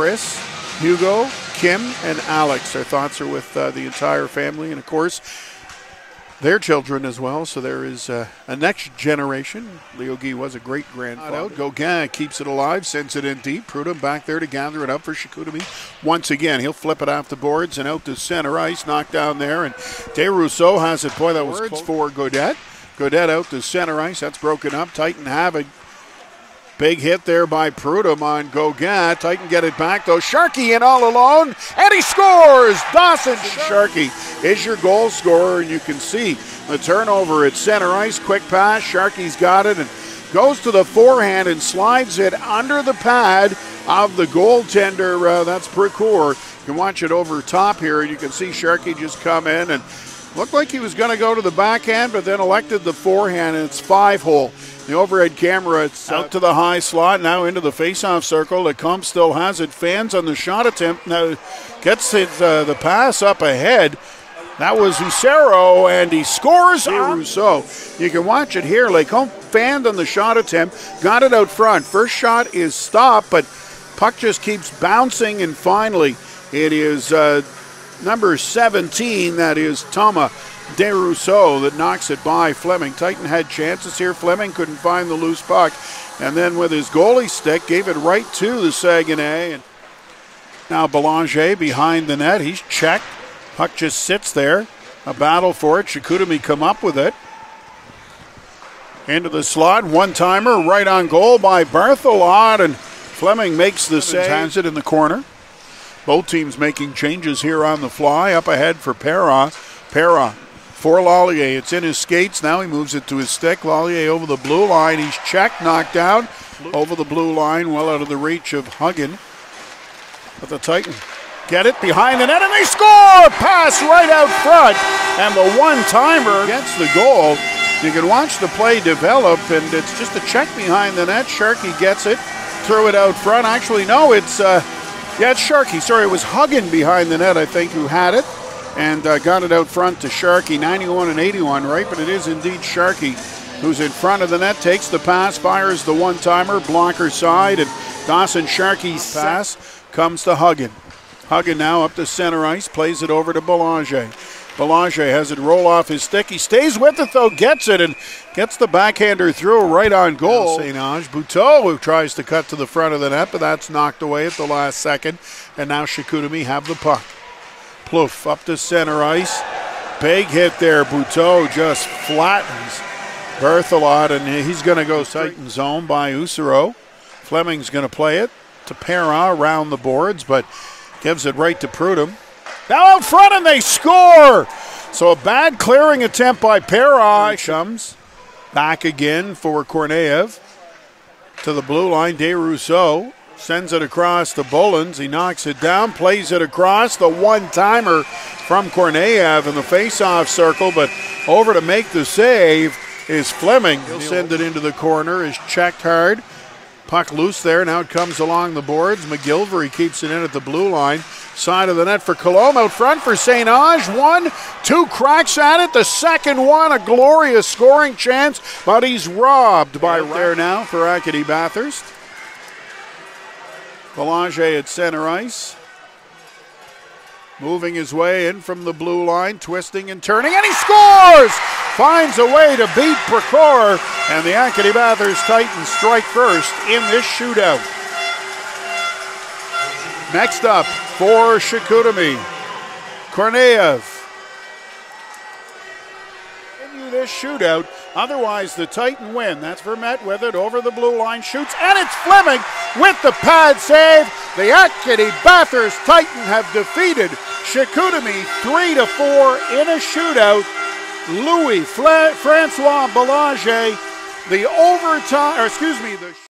Chris, Hugo, Kim, and Alex. Our thoughts are with uh, the entire family, and of course, their children as well. So there is uh, a next generation. Leo Guy was a great grandfather. Gauguin keeps it alive, sends it in deep. Prudhomme back there to gather it up for Chicoutimi. Once again, he'll flip it off the boards and out to center ice, knocked down there. And Desrousseaux has it. Boy, that was close for Godet. Godet out to center ice. That's broken up. Titan Havoc Big hit there by Prudhomme on Gauguin. Titan get it back though. Sharkey in all alone, and he scores! Dawson Sharkey is your goal scorer, and you can see the turnover at center ice. Quick pass. Sharkey's got it and goes to the forehand and slides it under the pad of the goaltender. Uh, that's Precourt. You can watch it over top here, and you can see Sharkey just come in and looked like he was going to go to the backhand, but then elected the forehand, and it's five hole. The overhead camera, it's out to the high slot, now into the face-off circle. Lecomte still has it. Fans on the shot attempt now gets it, uh, the pass up ahead. That was Hussero, and he scores on Rousseau. You can watch it here. Lecomte fanned on the shot attempt, got it out front. First shot is stopped, but puck just keeps bouncing, and finally it is uh, number 17, that is Thomas Desrousseaux that knocks it by Fleming. Titan had chances here. Fleming couldn't find the loose puck. And then with his goalie stick, gave it right to the Saguenay. And now Belanger behind the net. He's checked. Puck just sits there. A battle for it. Chicoutimi come up with it. Into the slot. One timer right on goal by Barthelot. And Fleming makes the save. Has it in the corner. Both teams making changes here on the fly. Up ahead for Para. Para for Lallier. It's in his skates. Now he moves it to his stick. Lallier over the blue line. He's checked, knocked down over the blue line, well out of the reach of Huggin. But the Titan get it behind the net and they score! Pass right out front. And the one timer gets the goal. You can watch the play develop, and it's just a check behind the net. Sharkey gets it, threw it out front. Actually, no, it's uh, yeah, it's Sharkey. Sorry, it was Huggin behind the net, I think, who had it and uh, got it out front to Sharkey, 91 and 81, right? But it is indeed Sharkey who's in front of the net, takes the pass, fires the one timer, blocker side, and Dawson Sharkey's pass comes to Huggin. Huggin now up to center ice, plays it over to Belanger. Belanger has it roll off his stick. He stays with it though, gets it, and gets the backhander through right on goal. St. Ange Bouteau who tries to cut to the front of the net, but that's knocked away at the last second. And now Chicoutimi have the puck. Plouffe up to center ice. Big hit there. Bouteau just flattens Berthelot, and he's going to go Titan zone by Hussero. Fleming's going to play it to Perra around the boards, but gives it right to Prudhomme. Now out front, and they score! So a bad clearing attempt by Perra. Comes back again for Korneev to the blue line. Desrousseaux Sends it across to Bullens. He knocks it down, plays it across. The one timer from Korneev in the face-off circle, but over to make the save is Fleming. He'll send it into the corner, is checked hard. Puck loose there. Now it comes along the boards. McGilvery keeps it in at the blue line. Side of the net for Colomb. Out front for St. Ange. One, two cracks at it. The second one, a glorious scoring chance, but he's robbed by right there now for Acadie Bathurst. Belanger at center ice. Moving his way in from the blue line, twisting and turning, and he scores! Finds a way to beat Precourt, and the Acadie Bathurst Titans strike first in this shootout. Next up for Chicoutimi, Korneev. Continue this shootout Otherwise, the Titan win. That's Vermette with it over the blue line, shoots, and it's Fleming with the pad save. The Acadie Bathurst Titan have defeated Chicoutimi 3 to 4 in a shootout. Louis Francois Belanger, the overtime, or excuse me, the